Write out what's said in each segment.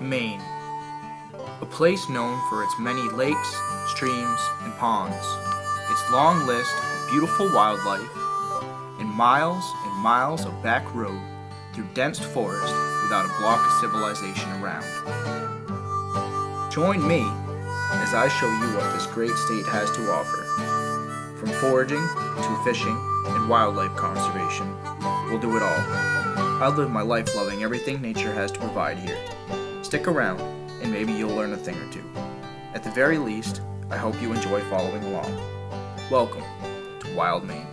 Maine. A place known for its many lakes, streams, and ponds, its long list of beautiful wildlife, and miles and miles of back road through dense forest without a block of civilization around. Join me as I show you what this great state has to offer. From foraging to fishing and wildlife conservation, we'll do it all. I live my life loving everything nature has to provide here. Stick around, and maybe you'll learn a thing or two. At the very least, I hope you enjoy following along. Welcome to Wild Maine.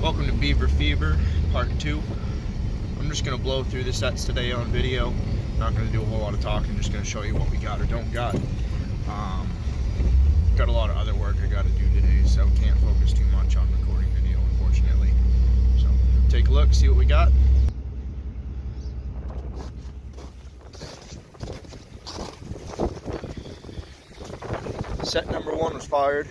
Welcome to Beaver Fever, part two. I'm just gonna blow through the sets today on video. Not gonna do a whole lot of talking, just gonna show you what we got or don't got. Um, got a lot of other work I gotta do today, so can't focus too much on recording video, unfortunately. So take a look, see what we got. Set number one was fired.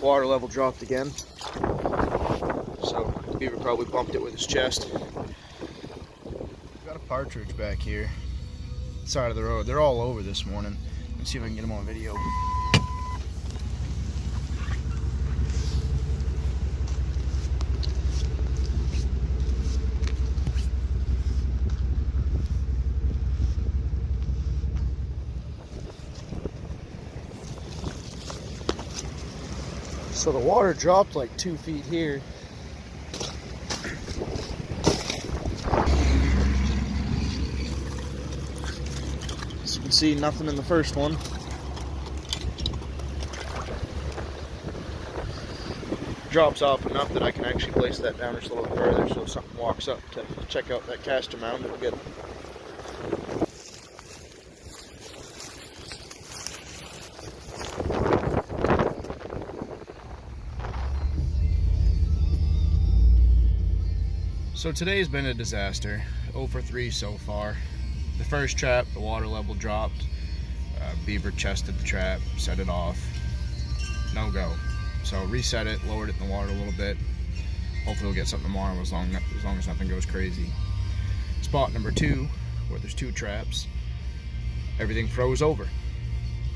Water level dropped again. So beaver probably bumped it with his chest. Got a partridge back here, side of the road. They're all over this morning. Let's see if I can get them on video. So the water dropped like two feet here. As you can see, nothing in the first one. Drops off enough that I can actually place that down just a little further so if something walks up to check out that castor mound, it'll get So today's been a disaster. 0 for 3 so far. The first trap, the water level dropped. Uh, beaver chested the trap, set it off. No go. So reset it, lowered it in the water a little bit. Hopefully we'll get something tomorrow as long, as long as nothing goes crazy. Spot number two, where there's two traps, everything froze over.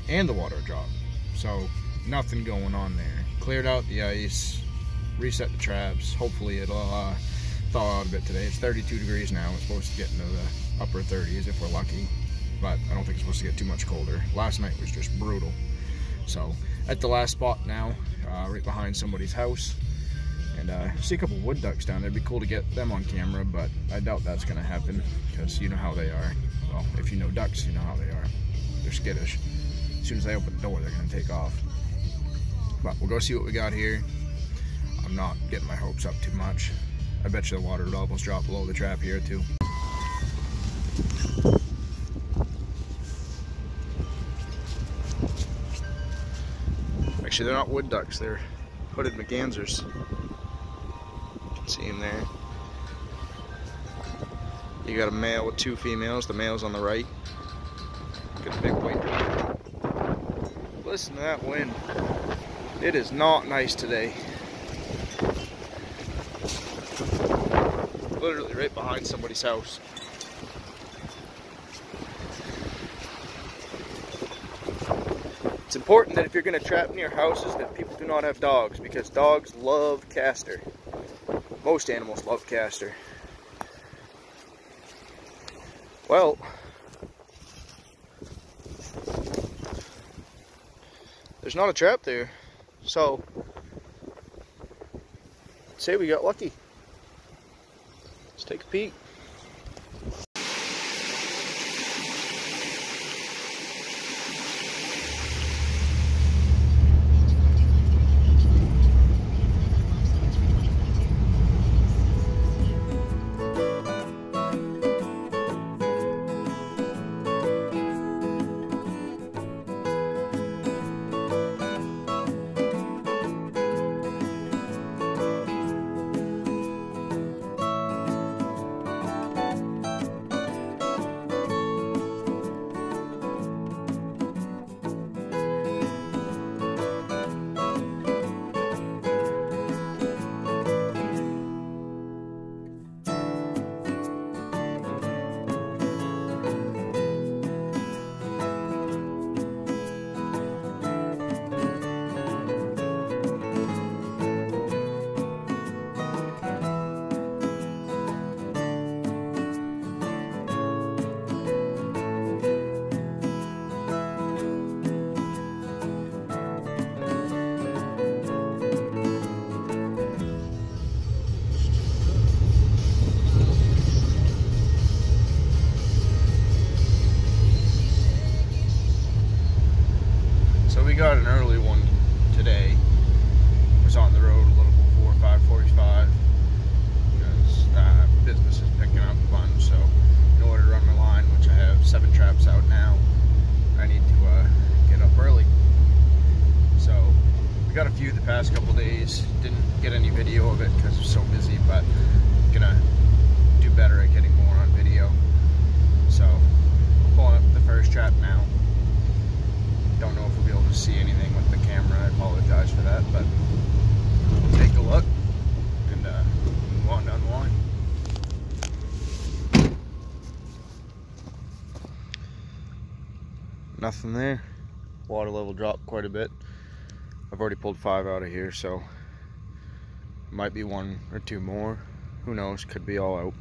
And the water dropped. So nothing going on there. Cleared out the ice, reset the traps. Hopefully it'll uh, thaw out a bit today. It's 32 degrees now. It's supposed to get into the upper 30s if we're lucky, but I don't think it's supposed to get too much colder. Last night was just brutal. So at the last spot now, uh, right behind somebody's house, and uh, see a couple wood ducks down there. It'd be cool to get them on camera, but I doubt that's going to happen because you know how they are. Well, if you know ducks, you know how they are. They're skittish. As soon as I open the door, they're going to take off. But we'll go see what we got here. I'm not getting my hopes up too much. I bet you the water would almost drop below the trap here too. Actually, they're not wood ducks, they're hooded mergansers. You can see them there. You got a male with two females, the male's on the right. Got a big white Listen to that wind. It is not nice today. Literally right behind somebody's house. It's important that if you're going to trap near houses that people do not have dogs because dogs love castor. Most animals love castor. Well, there's not a trap there. So, say we got lucky take a peek. got an early one today. Was on the road a little before 5:45 because uh, business is picking up a bunch, So in order to run my line, which I have seven traps out now, I need to uh, get up early. So we got a few the past couple days. Didn't get any video of it because I'm so busy, but I'm gonna do better at getting more on video. So pulling up the first trap now. Nothing there. Water level dropped quite a bit. I've already pulled five out of here, so might be one or two more. Who knows? Could be all out.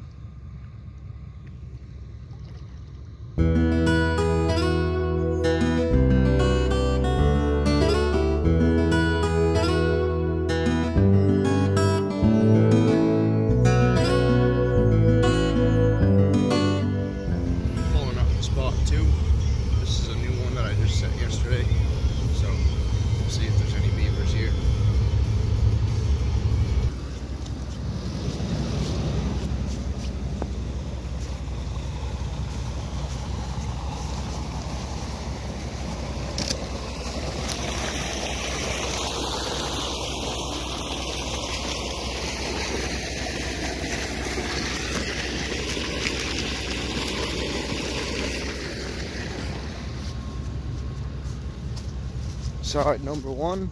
Side number one,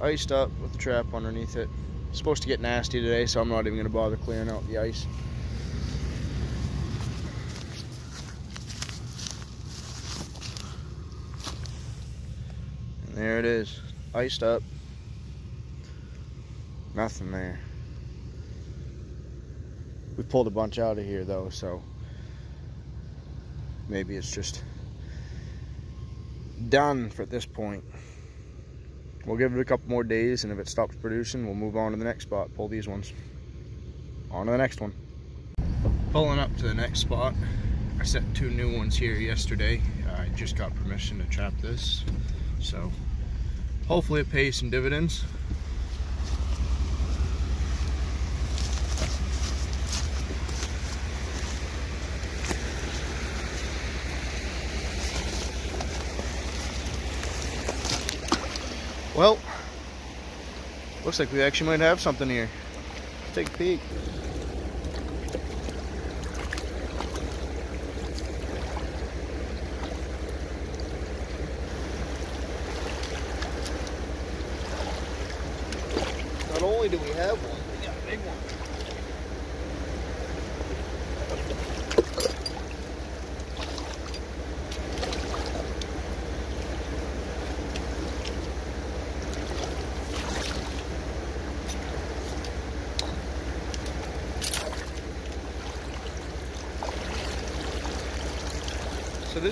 iced up with the trap underneath it. It's supposed to get nasty today, so I'm not even going to bother clearing out the ice. And there it is, iced up. Nothing there. We pulled a bunch out of here though, so maybe it's just done for this point. We'll give it a couple more days, and if it stops producing, we'll move on to the next spot, pull these ones. On to the next one. Pulling up to the next spot. I set two new ones here yesterday. I just got permission to trap this, so hopefully it pays some dividends. Well, looks like we actually might have something here. Let's take a peek. Not only do we have one,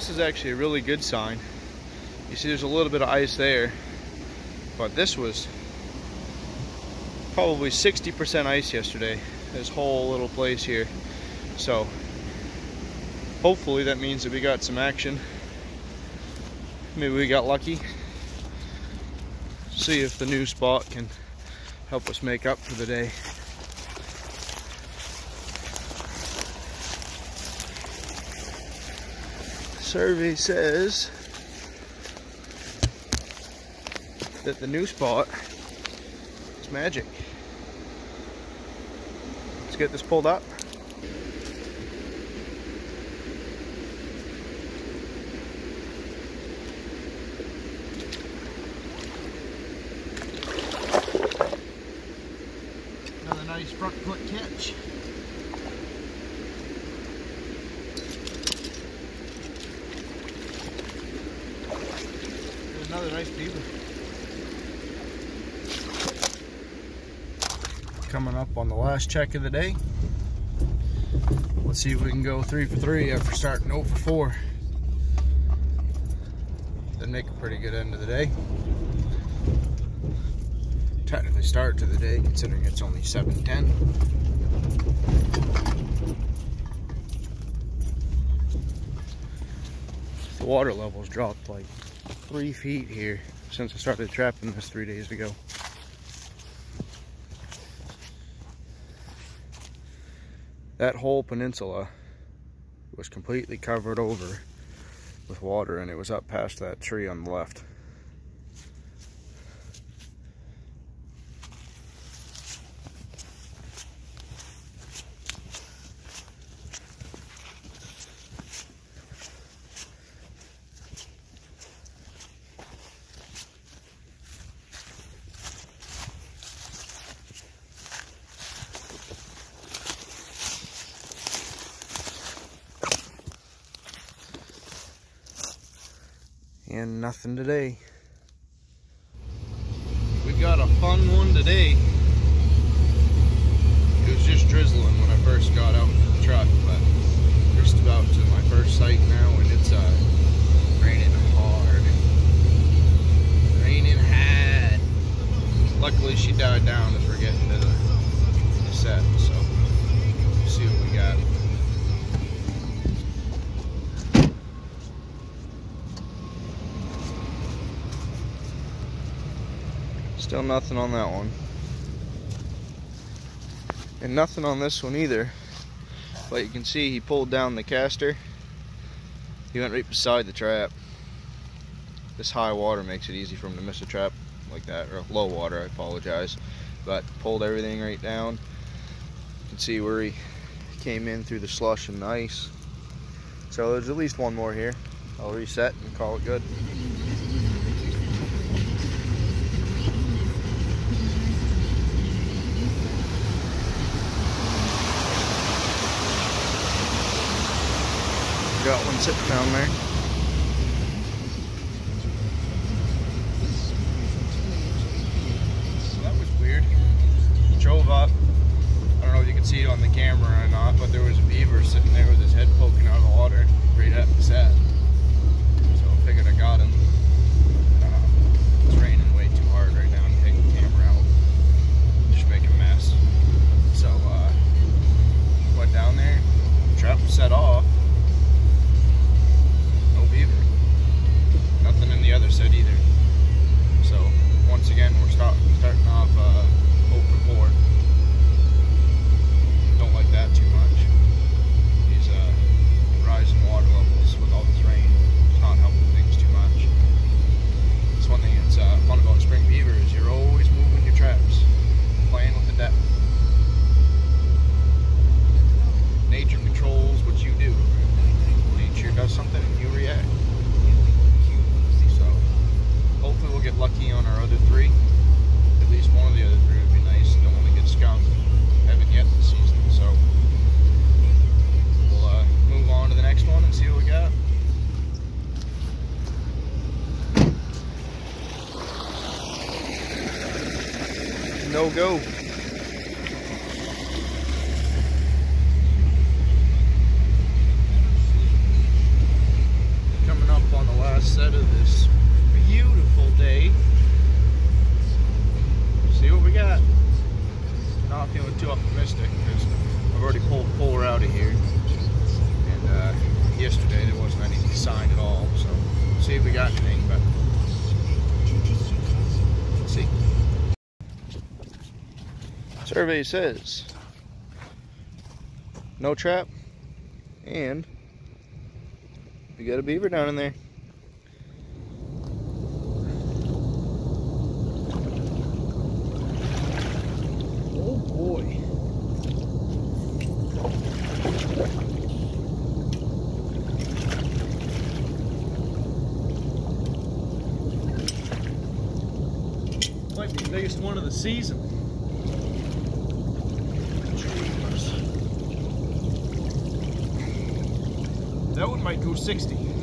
this is actually a really good sign. You see there's a little bit of ice there, but this was probably 60% ice yesterday, this whole little place here. So hopefully that means that we got some action. Maybe we got lucky. See if the new spot can help us make up for the day. Survey says that the new spot is magic. Let's get this pulled up. Another nice beaver. Coming up on the last check of the day. Let's see if we can go three for three after starting 0 for 4. Then make a pretty good end of the day. Technically start to the day considering it's only 7.10. The water levels dropped like three feet here since I started trapping this three days ago. That whole peninsula was completely covered over with water and it was up past that tree on the left. And nothing today. Still nothing on that one. And nothing on this one either. But you can see he pulled down the castor. He went right beside the trap. This high water makes it easy for him to miss a trap like that, or low water, I apologize. But pulled everything right down. You can see where he came in through the slush and the ice. So there's at least one more here. I'll reset and call it good. Got one sitting down there. that was weird. Drove up. I don't know if you can see it on the camera or not, but there was a beaver sitting there with his head poking out of the water right at the set. So I figured I got him. Go. Coming up on the last set of this beautiful day. See what we got. Not feeling too optimistic because I've already pulled four out of here. And uh, yesterday there wasn't any sign at all. So see if we got anything, but let's see. Survey says no trap and we got a beaver down in there. Oh boy. Might be the biggest one of the season. That one might go 60.